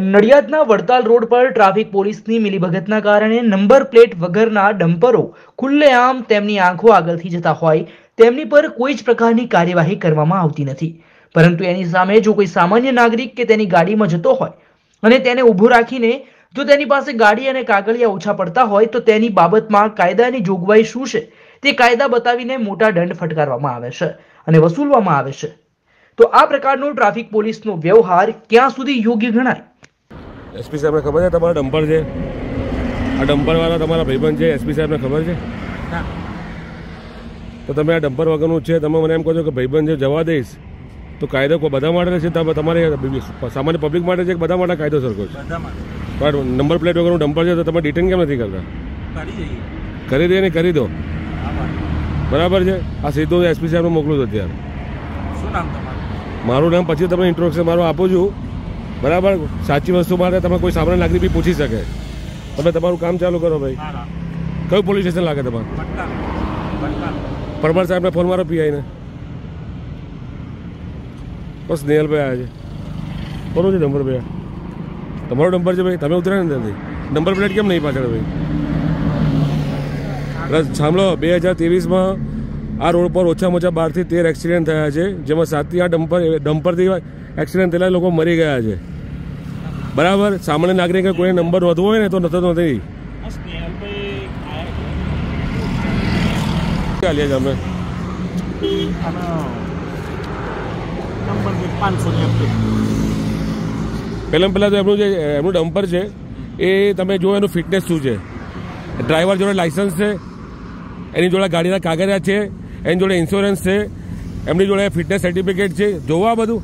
નડિયાદના Vadtal road પર traffic પોલીસની મિલીભગતના કારણે નંબર પ્લેટ વગરના ડમ્પરો ખુલ્લેઆમ તેમની આંખો આગળથી જતા હોય, તેમની પર કોઈ જ પ્રકારની કાર્યવાહી કરવામાં આવતી નથી. પરંતુ એની સામે જો કોઈ સામાન્ય નાગરિક કે તેની ગાડીમાં જતો હોય અને તેને ઊભો રાખીને જો તેની પાસે ગાડી અને કાગળિયા ઓછા પડતા હોય, તો તેની બાબતમાં કાયદાની જોગવાઈ શું છે? તે કાયદા બતાવીને મોટા દંડ ફટકારવામાં આવે છે અને વસૂલવામાં આવે છે. તો આ પ્રકારનો ટ્રાફિક પોલીસનો વ્યવહાર ક્યાં સુધી યોગ્ય ગણાય? એસપી સાહેબને ખબર છે તમારા ડમ્પર છે? આ ડમ્પરવાળા તમારા ભાઈબંધ છે એસપી સાહેબને ખબર છે? તો તમે આ ડમ્પર વગરનું છે તમે મને એમ કહો છો કે ભાઈબંધ છે જવા દઈશ. તો કાયદો બધા માટે છે તમે તમારે સામાન્ય પબ્લિક માટે છે કે બધા માટે કાયદો સરખો છે? પણ નંબર પ્લેટ વગરનું ડમ્પર છે તો તમે ડિટેન કેમ નથી કરતા? કરી દે ને કરી દો. બરાબર છે? આ સીધું એસપી સાહેબને મોકલું છું અત્યારે. શું નામ તમારું? મારું નામ પછી તમને ઇન્ટ્રોડક્શન મારું આપું છું. બરાબર? સાચી વસ્તુ માટે તમે કોઈ સામાન્ય નાગરિક બી પૂછી શકે. તમે તમારું કામ ચાલુ કરો ભાઈ. કયું પોલીસ સ્ટેશન લાગે તમારે? પરમાર સાહેબને ફોન મારો પીઆઈને બસ નેહલભાઈ આવ્યા છે. કોનો છે નંબર ભાઈ તમારો નંબર છે ભાઈ? તમે ઉતર્યા ને ત્યાંથી? નંબર પ્લેટ કેમ નહીં પાછળ ભાઈ? સાંભળો બે હજાર ત્રેવીસમાં આ રોડ પર ઓછામાં ઓછા બારથી તેર એક્સિડન્ટ થયા છે. જેમાં સાતથી આ ડમ્પર ડમ્પરથી એક્સિડન્ટ થયેલા લોકો મરી ગયા છે. બરાબર? સામાન્ય નાગરિકે કોઈ નંબર નોંધવો હોય ને તો નતો નથી. ચાલીએ છીએ અમે પહેલાં પહેલાં તો એમનું જે, એમનું ડમ્પર છે, એ તમે જુઓ એનું ફિટનેસ શું છે. ડ્રાઈવર જોડે લાઇસન્સ છે. એની જોડે ગાડીના કાગળિયા છે. એની જોડે ઇન્સ્યોરન્સ છે એમની જોડે ફિટનેસ સર્ટિફિકેટ છે જોવા બધું.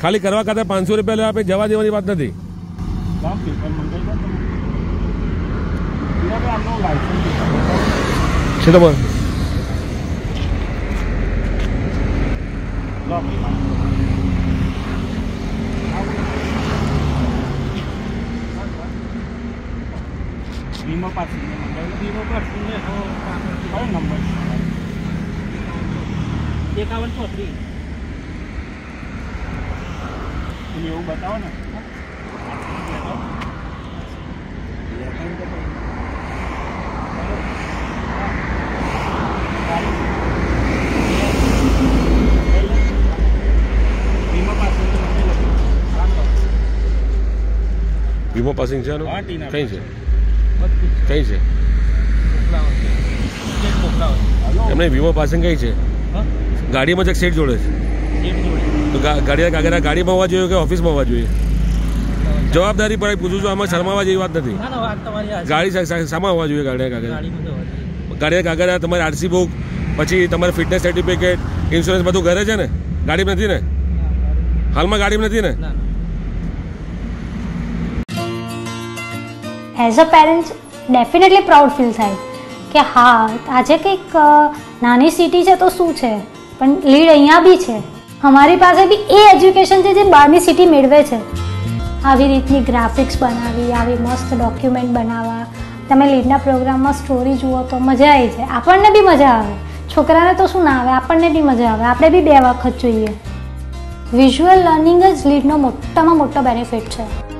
ખાલી કરવા ખાતે પાંચસો રૂપિયા લેવા જવા દેવાની વાત નથી. છે વીમો પાછી વીમો કયો નંબર એકાવન ચોત્રીસ એવું બતાવો ને. વીમો પાસિંગ છે. કઈ છે? કઈ છે? એમને વીમો પાસિંગ કઈ છે? ગાડીમાં જ સીટ જોડે છે. તો ગાડીના કાગળિયા ગાડીમાં હોવા જોઈએ કે ઓફિસમાં હોવા જોઈએ? જવાબદારી પર પૂછું છું આમાં શરમાવા જેવી વાત નથી. ગાડી સા- સા- હોવા જોઈએ ગાડીના કાગળ ગાડીના કાગળ તમારી આરસી બુક પછી તમારે ફિટનેસ સર્ટિફિકેટ ઇન્સ્યોરન્સ બધું ઘરે છે ને? ગાડીમાં નથી ને? હાલમાં ગાડીમાં નથી ને? As a parents definitely proud feel થાય. કે હા આજે કંઈક નાની સિટી છે તો શું છે? પણ લીડ અહીંયા બી છે. અમારી પાસે બી એ એજ્યુકેશન છે જે બહારની સિટી મેળવે છે. આવી રીતની ગ્રાફિક્સ બનાવી, આવી મસ્ત ડોક્યુમેન્ટ બનાવવા. તમે લીડના પ્રોગ્રામમાં સ્ટોરી જુઓ તો મજા આવી જાય. આપણને બી મજા આવે. છોકરાને તો શું ના આવે, આપણને બી મજા આવે. આપણે બી બે વખત જોઈએ. વિઝ્યુઅલ લર્નિંગ જ લીડનો મોટામાં મોટો બેનિફિટ છે.